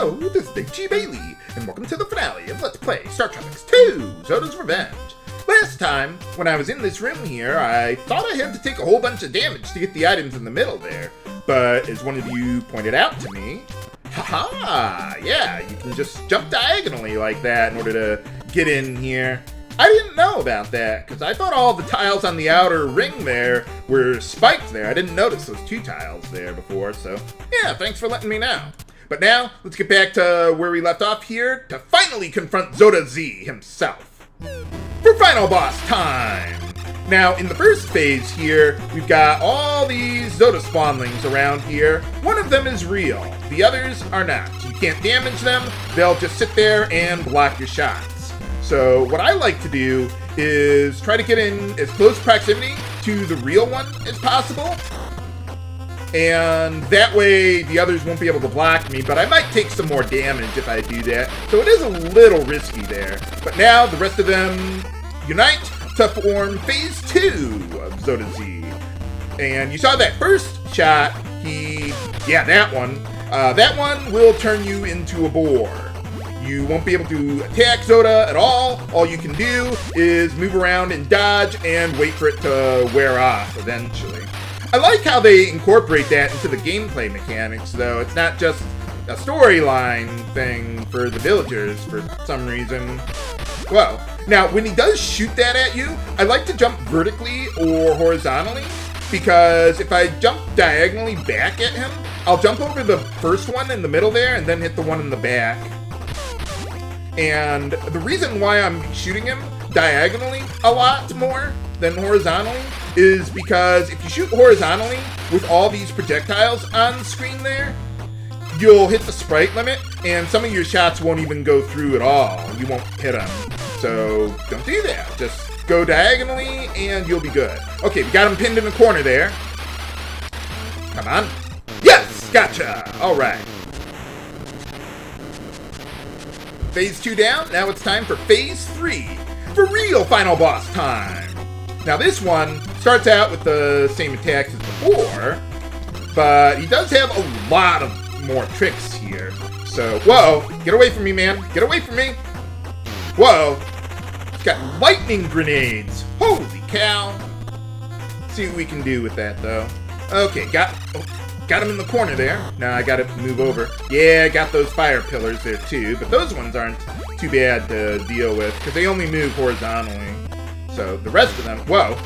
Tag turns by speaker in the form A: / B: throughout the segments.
A: Hello, this is Big G Bailly, and welcome to the finale of Let's Play StarTropics 2 Zoda's Revenge. Last time, when I was in this room here, I thought I had to take a whole bunch of damage to get the items in the middle there, but as one of you pointed out to me, haha, yeah, you can just jump diagonally like that in order to get in here. I didn't know about that, because I thought all the tiles on the outer ring there were spiked there. I didn't notice those two tiles there before, so yeah, thanks for letting me know. But now, let's get back to where we left off here to finally confront Zoda Z himself. For final boss time! Now, in the first phase here, we've got all these Zoda spawnlings around here. One of them is real, the others are not. You can't damage them, they'll just sit there and block your shots. So what I like to do is try to get in as close proximity to the real one as possible, and that way the others won't be able to block me, but I might take some more damage if I do that. So it is a little risky there. But now the rest of them unite to form Phase 2 of Zoda Z. And you saw that first shot, he, yeah, that one. Uh, that one will turn you into a boar. You won't be able to attack Zoda at all. All you can do is move around and dodge and wait for it to wear off eventually. I like how they incorporate that into the gameplay mechanics, though. It's not just a storyline thing for the villagers for some reason. Well, now, when he does shoot that at you, I like to jump vertically or horizontally, because if I jump diagonally back at him, I'll jump over the first one in the middle there and then hit the one in the back. And the reason why I'm shooting him diagonally a lot more than horizontally is because if you shoot horizontally with all these projectiles on screen there, you'll hit the sprite limit and some of your shots won't even go through at all. You won't hit them. So don't do that. Just go diagonally and you'll be good. Okay, we got him pinned in the corner there. Come on. Yes! Gotcha! Alright. Phase 2 down, now it's time for Phase 3. For real final boss time! Now this one starts out with the same attacks as before, but he does have a lot of more tricks here. So, whoa, get away from me, man. Get away from me. Whoa, he's got lightning grenades. Holy cow. Let's see what we can do with that, though. Okay, got oh, got him in the corner there. Now I gotta move over. Yeah, got those fire pillars there, too, but those ones aren't too bad to deal with, because they only move horizontally. So the rest of them, whoa.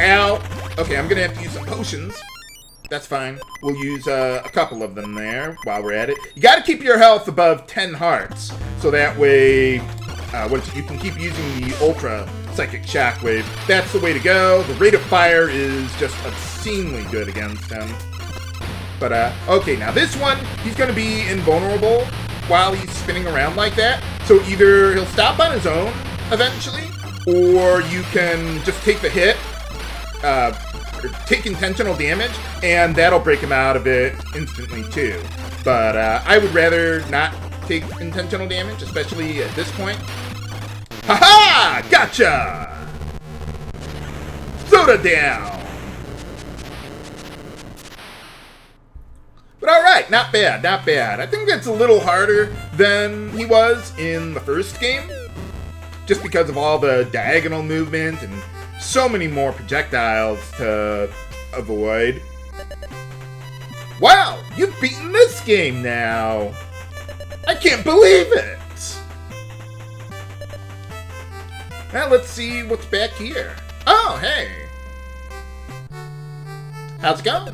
A: Ow. Okay, I'm gonna have to use some potions. That's fine. We'll use uh, a couple of them there while we're at it. You gotta keep your health above 10 hearts. So that way, uh, what you can keep using the Ultra Psychic Shockwave. That's the way to go. The rate of fire is just obscenely good against him. But, uh, okay, now this one, he's gonna be invulnerable while he's spinning around like that. So either he'll stop on his own eventually, or you can just take the hit, uh, take intentional damage, and that'll break him out of it instantly too. But uh, I would rather not take intentional damage, especially at this point. Haha! -ha! Gotcha! Zoda down! But alright, not bad, not bad. I think that's a little harder than he was in the first game just because of all the diagonal movement and so many more projectiles to avoid. Wow, you've beaten this game now! I can't believe it! Now let's see what's back here. Oh, hey! How's it going?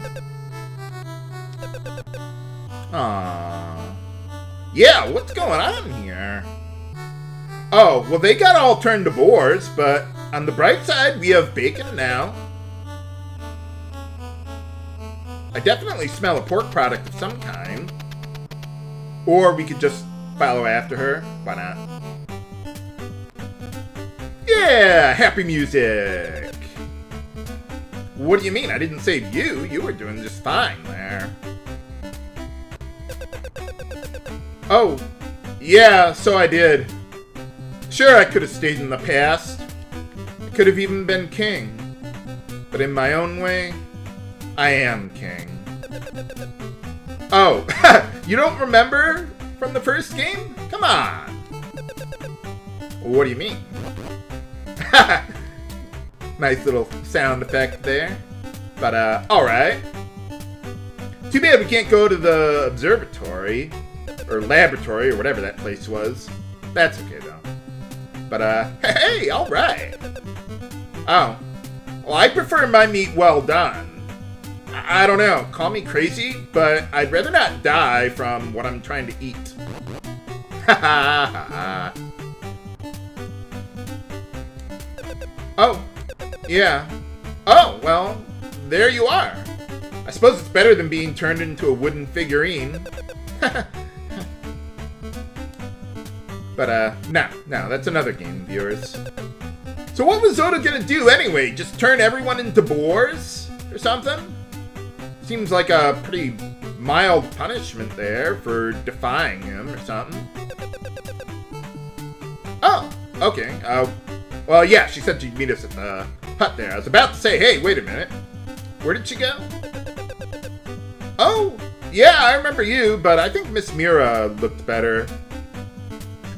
A: Aww. Yeah, what's going on here? Oh, well, they got all turned to boars, but on the bright side, we have bacon now. I definitely smell a pork product of some kind. Or we could just follow after her. Why not? Yeah! Happy music! What do you mean? I didn't save you. You were doing just fine there. Oh, yeah, so I did. Sure, I could have stayed in the past. I could have even been king. But in my own way, I am king. Oh, you don't remember from the first game? Come on. What do you mean? nice little sound effect there. But, uh, alright. Too bad we can't go to the observatory, or laboratory, or whatever that place was. That's okay, though. But, uh, hey, alright. Oh. Well, I prefer my meat well done. I, I don't know, call me crazy, but I'd rather not die from what I'm trying to eat. Oh, yeah. Oh, well, there you are. I suppose it's better than being turned into a wooden figurine. but, uh, no, no, that's another game viewers. So what was Zoda gonna do anyway? Just turn everyone into boars? Or something? Seems like a pretty mild punishment there for defying him or something. Oh, okay. Uh, well, yeah, she said she'd meet us at the hut there. I was about to say, hey, wait a minute. Where did she go? Oh, yeah, I remember you, but I think Miss Mira looked better.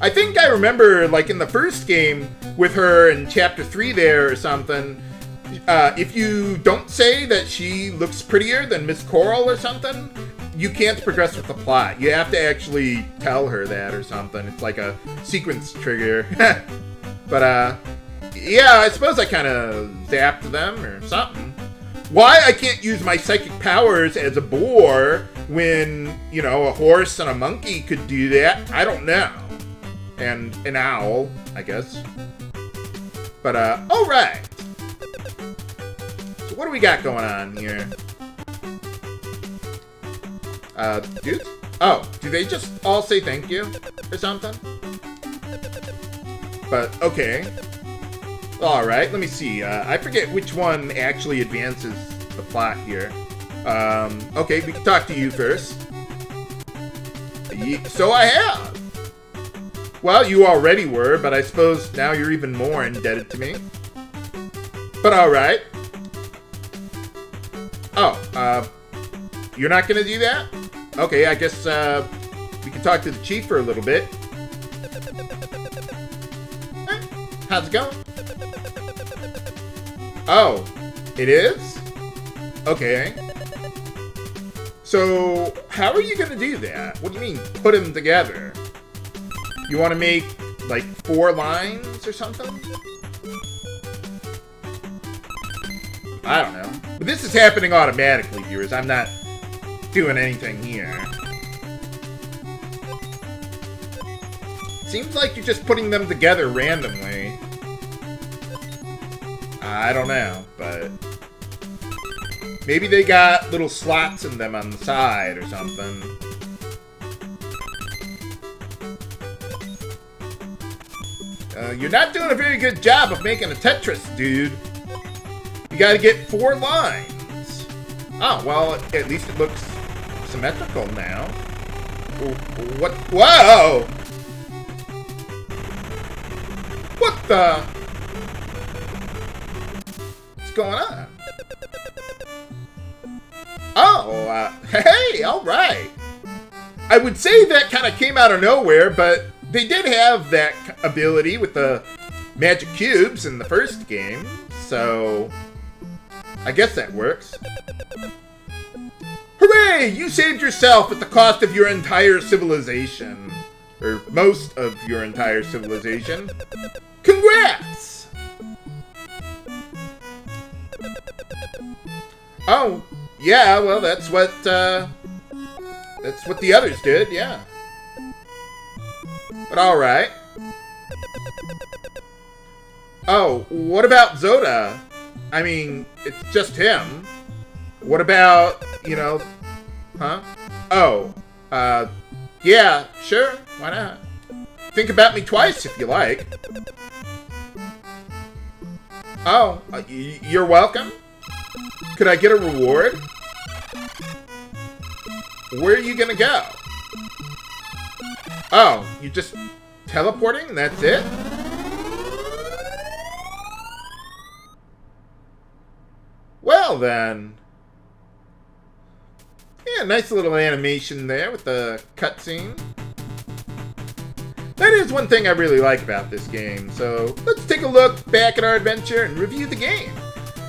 A: I think I remember, like, in the first game with her in Chapter 3 there or something, uh, if you don't say that she looks prettier than Miss Coral or something, you can't progress with the plot. You have to actually tell her that or something. It's like a sequence trigger. but, uh, yeah, I suppose I kind of zapped them or something. Why I can't use my psychic powers as a boar when, you know, a horse and a monkey could do that, I don't know. And an owl, I guess. But, uh, alright. So what do we got going on here? Uh, dudes? Oh, do they just all say thank you or something? But, okay. Alright, let me see. Uh, I forget which one actually advances the plot here. Um, okay, we can talk to you first. So I have! Well, you already were, but I suppose now you're even more indebted to me. But alright. Oh, uh, you're not gonna do that? Okay, I guess, uh, we can talk to the chief for a little bit. Eh, how's it going? Oh, it is? Okay. So, how are you gonna do that? What do you mean, put them together? You want to make, like, four lines or something? I don't know. But this is happening automatically, viewers. I'm not doing anything here. Seems like you're just putting them together randomly. I don't know, but... Maybe they got little slots in them on the side or something. Uh, you're not doing a very good job of making a Tetris, dude. You gotta get four lines. Oh, well, at least it looks symmetrical now. What? Whoa! What the? What's going on? Oh, uh, hey, alright. I would say that kind of came out of nowhere, but they did have that ability with the magic cubes in the first game, so I guess that works. Hooray! You saved yourself at the cost of your entire civilization. Or most of your entire civilization. Congrats! Oh, yeah, well, that's what, uh, that's what the others did, yeah. But alright. Oh, what about Zoda? I mean, it's just him. What about, you know, huh? Oh, uh, yeah, sure, why not? Think about me twice if you like. Oh, uh, you're welcome? Could I get a reward? Where are you gonna go? Oh, you just teleporting that's it? Well then. Yeah, nice little animation there with the cutscene. That is one thing I really like about this game, so let's take a look back at our adventure and review the game.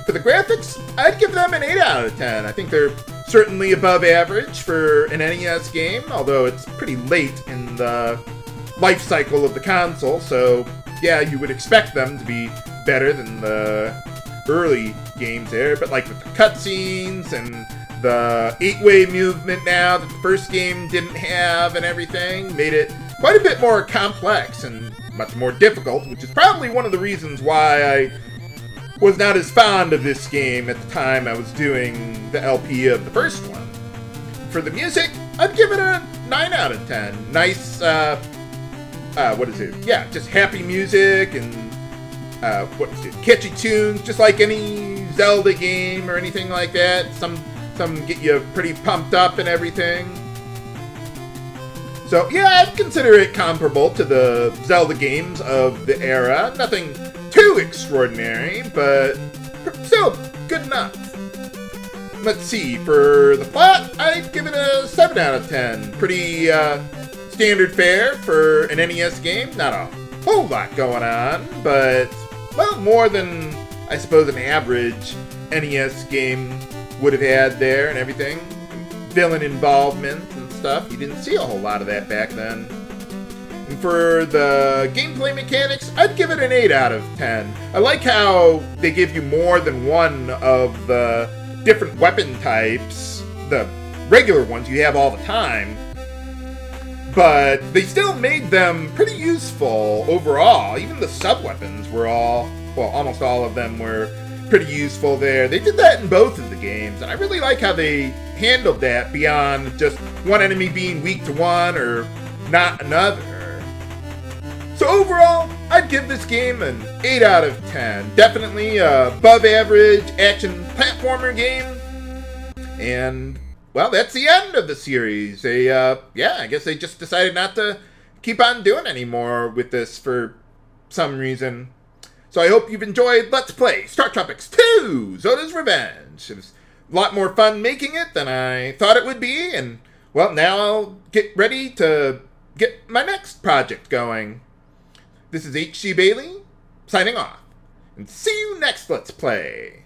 A: For the graphics, I'd give them an 8 out of 10. I think they're certainly above average for an NES game, although it's pretty late in the life cycle of the console, so yeah, you would expect them to be better than the early games there, but like with the cutscenes and the eight-way movement now that the first game didn't have and everything made it quite a bit more complex and much more difficult, which is probably one of the reasons why I was not as fond of this game at the time I was doing the LP of the first one. For the music, I'd give it a 9 out of 10. Nice, uh, uh, what is it? Yeah, just happy music and, uh, what is it? Catchy tunes, just like any Zelda game or anything like that. Some, some get you pretty pumped up and everything. So, yeah, I'd consider it comparable to the Zelda games of the era. Nothing too extraordinary, but still good enough. Let's see, for the plot, I'd give it a 7 out of 10. Pretty uh, standard fare for an NES game. Not a whole lot going on, but, well, more than, I suppose, an average NES game would have had there and everything. Villain involvement stuff. You didn't see a whole lot of that back then. And for the gameplay mechanics, I'd give it an 8 out of 10. I like how they give you more than one of the different weapon types, the regular ones you have all the time, but they still made them pretty useful overall. Even the sub-weapons were all, well, almost all of them were pretty useful there. They did that in both of the games, and I really like how they handled that beyond just one enemy being weak to one or not another. So overall, I'd give this game an 8 out of 10. Definitely above average action platformer game. And, well, that's the end of the series. They, uh, yeah, I guess they just decided not to keep on doing anymore with this for some reason. So I hope you've enjoyed Let's Play StarTropics 2 Zoda's Revenge. A lot more fun making it than I thought it would be, and, well, now I'll get ready to get my next project going. This is H.C. Bailly, signing off. And see you next Let's Play.